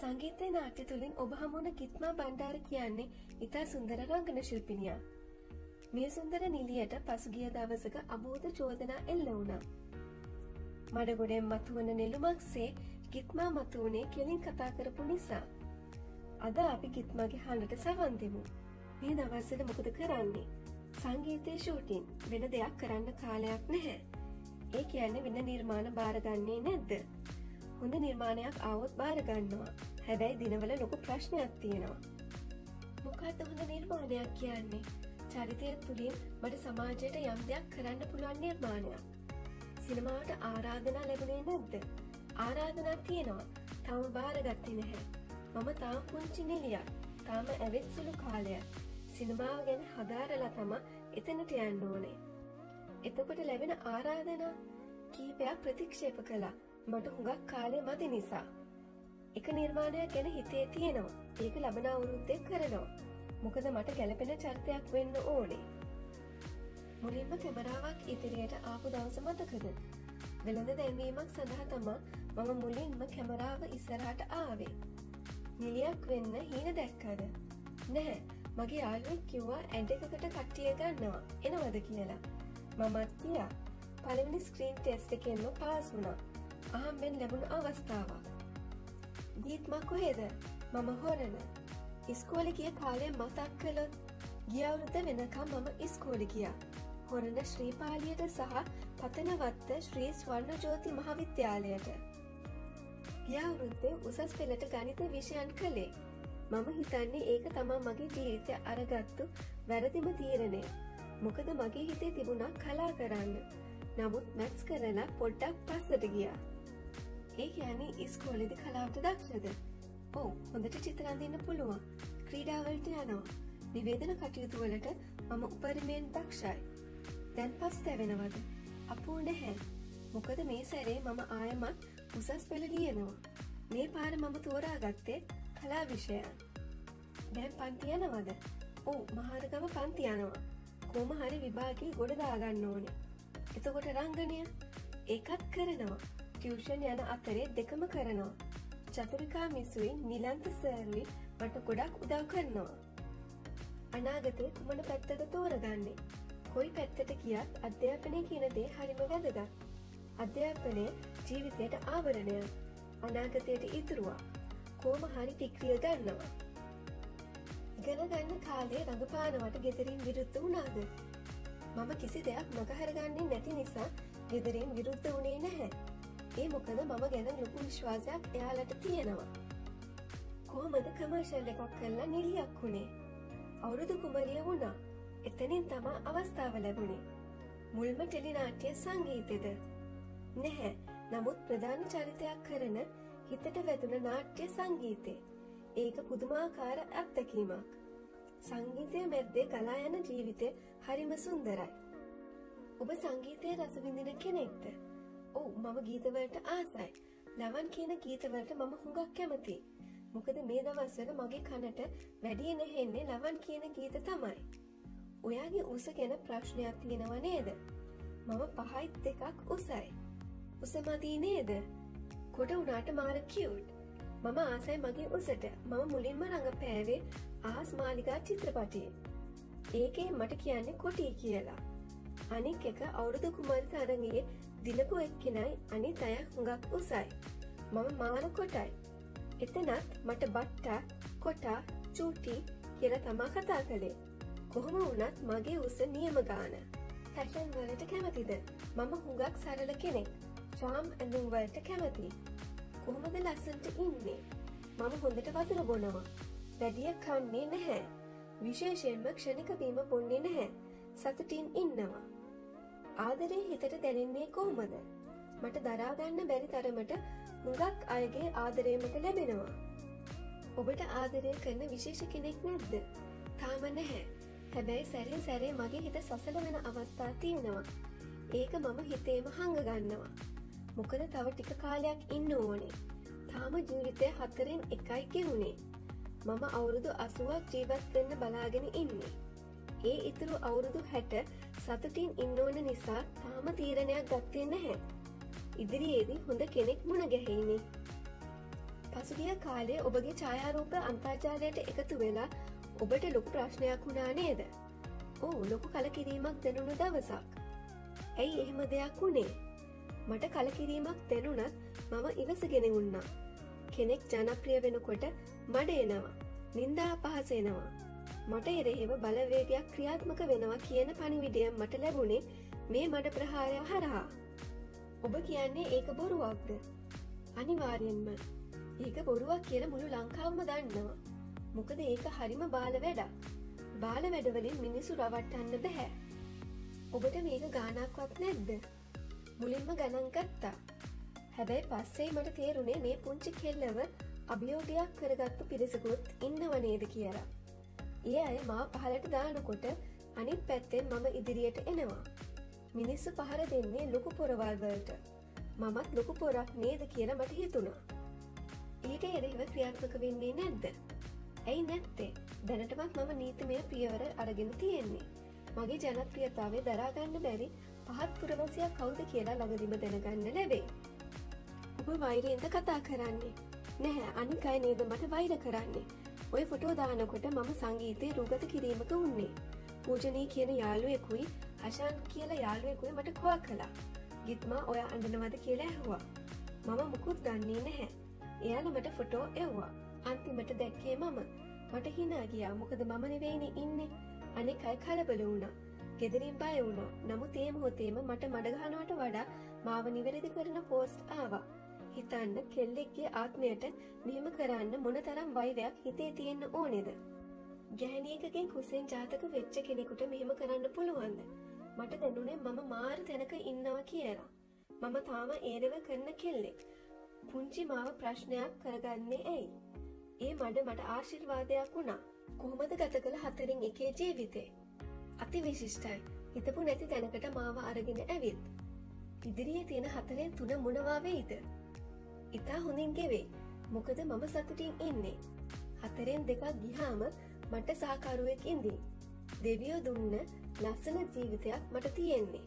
සංගීතය නාට්‍ය තුළින් ඔබ හමුණ කිත්මා බණ්ඩාර කියන්නේ ඉතා සුන්දර රංගන ශිල්පිනියා. මේ සුන්දර නිලියට පසුගිය දවසක අබෝධ චෝදනා එල්ල වුණා. මඩගොඩෙන් මතුවන නෙළුමක්සේ ගිත්මා මතුවනේ කෙලින් කතා කරපු නිසා. අද අපි ගිත්මගේ හඬට සවන්දෙමු. මේ දවස්සල මොකද කරන්නේ. සංගීතය ෂූටින් වෙන දෙයක් කරන්න කාලයක් නැහැ. ඒ කියන්න වෙන නිර්මාණ භාරගන්නේ නැද්ද. හොඳ නිර්මාණයක් අවුත් භාරගන්නවා. හැබැයි දිනවල ලොකු ප්‍රශ්නයක් තියෙනවා. මොකක්ද හොඳ නිර්මාණයක් කියන්නේ. චරිතය තුළින් මට සමාජයට යම් දෙයක් කරන්න පුළුවන් නිර්මාණයක්. සිනමාවට ආරාධනා ලැබුණේ නැද්ද. ආරාධනා තියෙනවා තම භාරගත්තේ නැහැ. මම තාම පුංචි නිලියක් තාම ඇවෙත් සුළු කාලය. සිනමාව ගැන හදාරලා තම එතනට යන්න ඕනේ. එතකොට ලැබෙන ආරාධනා කීපයක් ප්‍රතික්ෂේප කලා මට හුඟක් කාලය මති නිසා. එක නිර්මාණයක් ගැන හිතේ තියෙනවා. ඒක ලබන අවුරුද්දෙ කරනවා. මොකද මට ගැලපෙන චරිතයක් වෙන්න ඕනේ. මුලින්ම කැමරාවක් ඉදිරියට ආපු දවස මතකද? වෙළඳ දැන්වීමක් සඳහා තමා මම මුලින්ම කැමරාව ඉස්සරහට ආවේ. නිලියක් වෙන්න හීන දැක්කද? නැහැ. මගේ යාළුවෙක් කිව්වා ඇඩ එකකට කට්ටිය ගන්නවා. එනවද කියලා. මමත් කියා පළවෙනි ස්ක්‍රීන් ටෙස්ට එකෙන්ම පාස් වුණා. අහම්බෙන් ලැබුණු අවස්ථාවක්. දීත්මක් කොහෙද? මම හොරන ඉස්කෝලි කිය කාලය මතක් කළොත් ගියවුරුද වෙනකම් මම ඉස්කෝලි කියා හොරන ශ්‍රීපාලියට සහ පතනවත්ත ශ්‍රී ස්වර්ණ ජෝති මහවිද්‍යාලයට. ගියවුරුද්දේ උසස් පෙළට ගනිත විෂයන් කළේ. මම හිතන්නේ ඒක තමා මගේ ජීවිතය අරගත්තු වැරදිම තීරණය. මොකද මගේ හිතේ තිබුණා කලා කරන්න. නමුත් මැත්ස් කරලා පොඩ්ඩක් පස්සට ගියා. ඒ කියන්නේ ඉස්කෝලෙදි කලාවට දක්ෂද ඕ හොඳට චිතරන්දින්න පුළුවන්. ක්‍රීඩාවලට යනවා. නිවේදන කටයුතුවලට මම උපරිමයෙන් දක්ෂයි දැන් පස් තැවෙනවද? අපූ නැහැ. මොකද මේ සැරේ මම ආයමත් උසස් පෙළ ලියනවා. මේ පාර මම තෝරා ගත්තේ කලා විෂයන් දැන් පන්තියනවද ඕ මහරගම පන්තියනවා කෝම හරි විභාගී ගොඩදාගන්න ඕනේ. එතකොට රංගනය ඒකත් කරනවා. ටියවෂන් යන අතරේ දෙකම කරනවා. චතුරිකා මිසුයි නිලන්ත සෑර්ලි මට ගොඩක් උදව් කරනවා. අනාගතය කුමන පැත්තද තෝරගන්නේ. කොයි පැත්තට කියත් අධ්‍යාපනය කියන දේ හරිම වැදගත්. අධ්‍යාපනය ජීවිතයට ආවරණය අනාගතයට ඉතුරුවා. කෝම හරි ටික්‍රිය ගන්නවා. ඉගෙන ගන්න කාලේ රඟපානවට ගෙදරින් විරුද්ධ වුණාද. මම කිසි දෙයක් මගහරගන්නේ නැති නිසා ගෙදරින් විරුද්ධ වනේ නැහැ. ඒ මොකද මම ගැන ලොකු විශ්වාසයක් එයාලට තියෙනවා. කොහොමද කමර්ශල් එකක් කරලා නිලියක් වුණේ. අවුරුදු කුමරිය වුණා. එතනින් තමා අවස්ථාව ලැබුණේ. මුල්ම ටෙලිනාට්‍ය සංගීතෙද. නැහැ නමුත් ප්‍රධාන චරිතයක් කරන හිතට වැදුන නාට්‍ය සංගීතය. ඒක පුදුමාකාර අත්දැකීමක්. සංගීතය මැද්දේ ගලා යන ජීවිතය හරිම සුන්දරයි. ඔබ සංගීතය රසවිඳින කෙනෙක්ද. ඔවු මම ගීතවලට ආසයි. ලවන් කියන ගීතවලට මම හුඟක් කැමති මොකද මේ දවස්වල මගේ කනට වැඩිය නැහෙන්නේ ලවන් කියන ගීත තමයි. ඔයාගේ උස ගැන ප්‍රශ්නයක් තියෙනව නේද? මම පහයිත් දෙකක් උසයි. උසමදී නේද? කොට උනාට මාර කිව්ට් මම ආසයි මගේ උසට. මම මුලින්ම රඟපෑවේ ආස් මාලිකා චිත්‍රපටයේ. ඒකේ මට කියන්නේ කොටී කියලා. අනික් එක අවුරුදු කුමල් තරගේ දිලපු එක්කෙනයි අනි අය හුඟක් උසයි. මම මාන කොටයි. එතනත් මට බට්ටා කොටා චූටි කියල තමා කතා කළේ. කොහොම වනත් මගේ උස නියම ගාන. ෆැෂන් වලට කැමතිද. මම හුඟක් සරල කෙනෙක්. ශාම් ඇඳුම් වලට කැමති. කොහොමද ලස්සන්ට ඉන්නේ. මම හොඳට වතුර බොනවා. වැඩිය කන්නේ නැහැ. විශේෂයෙන්ම ක්ෂණික බීම බොන්නේ නැහැ. සතුටින් ඉන්නවා. ආදරේ හිතට දැනෙන්නේ කොහොමද? මට දරාගන්න බැරි තරමට මුගක් අයගේ ආදරේමට ලැබෙනවා. ඔබට ආදරය කරන විශේෂ කෙනෙක් නැද්ද? තාම නැහැ. හැබැයි සැරිය සැරේ මගේ හිත සසල වෙන අවස්ථා තියෙනවා. ඒක මම හිතේම හඟ ගන්නවා. මොකද තව ටික කාලයක් ඉන්න ඕනේ. තාම ජීවිතය හතරෙන් එකයි ගෙවුණේ මම අවුරුදු අසුවක් ජීවත් වෙන්න බලාගෙන ඉන්නේ. ඒ ඉතුරු අවුරුදු හැට සතුටින් ඉන්නඕන නිසා තාම තීරණයක් ගත්තේ නැහැ. ඉදිරියේදී හොඳ කෙනෙක් මුණ ගැහෙයිනේ. පසුගිය කාලේ ඔබගේ ඡායාරූප අන්තර්ජාලයට එකතු වෙලා ඔබට ලොකු ප්‍රශ්නයක් වුණා නේද? ඕ ලොකු කලකිරීමක් දැනුණු දවසක්. ඇයි එහෙම දෙයක් වුණේ? මට කලකිරීමක් දැනුනත් මම ඉවසගෙන උන්නා කෙනෙක් ජනප්‍රිය වෙනකොට මඩ එනවා. නින්දා පහසෙනවා මට එරෙහිව බලවේගයක් ක්‍රියාත්මක වෙනවා කියන පනිවිඩියම් මට ලැබුණේ මේ මඩ ප්‍රහාරය හරහා. ඔබ කියන්නේ ඒක බොරුවක්ද? අනිවාරයෙන්ම. ඒක බොරුවක් කියන මුළු ලංකාවම දන්නවා. මොකද ඒක හරිම බාල වැඩක්. බාල වැඩවලින් මිනිසු රවට්ටන්න බැහැ ඔබට මේක ගානක්වත් නැද්ද? මුලින්ම ගණන් ගත්තා. හැබැයි පස්සේ මට තේරුණේ මේ පුංචි කෙල්ලව අභියෝගයක් කරගත්තු පිරිසකුත් ඉන්නවනේද කියලා. ඒ අය මා පහලට දානකොට අනිත් පැත්තෙන් මම ඉදිරියට එනවා මිනිස්සු පහර දෙන්නේ ලොකු පොරවල්වලට මමත් ලොකු පොරක් නේද කියලා මට හිතුණා. ඊට එරෙහිව ක්‍රියාත්මක වෙන්නේ නැද්ද. ඇයි නැත්තේ දැනටමත් මම නීතිමය පියවර අරගෙන තියෙන්නේ. මගේ ජනප්‍රියතාවේ දරාගන්න බැරි පහත් පුරවසයක් කවුද කියලා ළඟදිම දැනගන්න ලැබේ. ඔබ වෛරයෙන්ද කතා කරන්නේ. නැහැ අනිකයි නේද මට වෛර කරන්නේ. ඔය ෆොටෝ දානකොට මම සංගීතය රූගත කිරීමක උන්නේ. පූජනී කියන යාළුවෙකුයි අශාන් කියලා යාළුවෙකුයි මට කවා කලා. ගිත්මා ඔය අඳනවද කියලා ඇහවා. මම මුකුත් දන්නේ නැහැ. එයාලමට ෆොටෝ එව්වා. අන්තිමට දැක්කේ මම. මට හිනා ගියා. මොකද මම නෙවෙයිනි ඉන්නේ. අනෙක් අයි කලබල වුණා. ගෙදරින් බය වුණා. නමුත් ඒ මොහොතේම මට මඩගහනවට වඩා මාව නිවැරදි කරන පෝස්ට් ආවා. හිතන්න කෙල්ලෙක්ගේ ආත්මයට මෙහෙම කරන්න මොන තරම් වෛරයක් හිතේ තියෙන්න ඕනෙද ගැහනියකගෙන් කුසෙන් ජාතක වෙච්ච කෙනෙකුට මෙහෙම කරන්න පුළුවන්ද මට දැනුනේ මම මාර තැනක ඉන්නවා කියලා. මම තාම ඒරව කරන කෙල්ලෙක්. පුංචි මාව ප්‍රශ්නයක් කරගන්නේ ඇයි. ඒ මඩ මට ආශිර්වාදයක් වුණා. කොහොමද ගත කළ හතරින් එකේ ජීවිතේ. අති විශිෂ්ටයි හිතපු නැති තැනකට මාව අරගෙන ඇවිත්. ඉදිරියේ තියෙන හතරෙන් තුන මොනවාවෙයිද. ඉතා හොඳින් ගෙවේ මොකද මම සතුටින් ඉන්නේ. හතරෙන් දෙකක් ගිහාම මට සාකරුවෙක් ඉදී. දෙවියෝ දුන්න ලස්සන ජීවිතයක් මට තියෙන්නේ.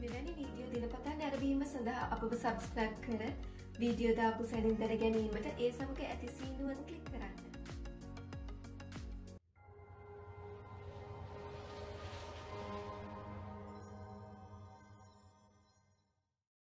මෙවැනි වීඩියෝ දිනපතා නැරබීම සඳහා අපව සබස්ක්‍රයිබ් කර වීඩියෝ දාපු සැනින් දැර ගැනීමට ඒ සමඟ ඇති සීනුවන් කලික් කරන්න.